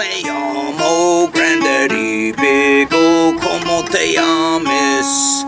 me llamo Grandaddy Pickle, ¿cómo te llames?